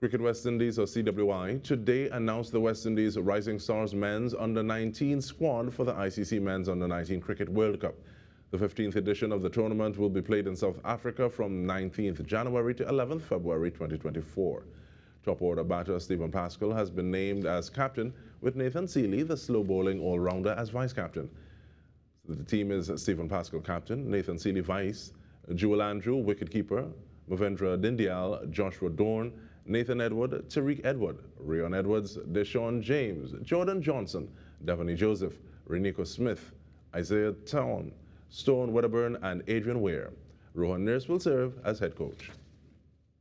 Cricket West Indies, or CWI, today announced the West Indies Rising Stars men's under-19 squad for the ICC Men's Under-19 Cricket World Cup. The 15th edition of the tournament will be played in South Africa from 19th January to 11th February 2024. Top order batter Stephan Pascal has been named as captain, with Nathan Sealy, the slow bowling all-rounder, as vice-captain. The team is Stephan Pascal captain, Nathan Sealy vice, Jewel Andrew wicketkeeper, Mavendra Dindyal, Joshua Dorne, Nathan Edward, Tarrique Edward, Reon Edwards, Deshawn James, Jordan Johnson, Devonie Joseph, Raneico Smith, Isai Thorne, Stone Wedderburn, and Adrian Weir. Rohan Nurse will serve as head coach.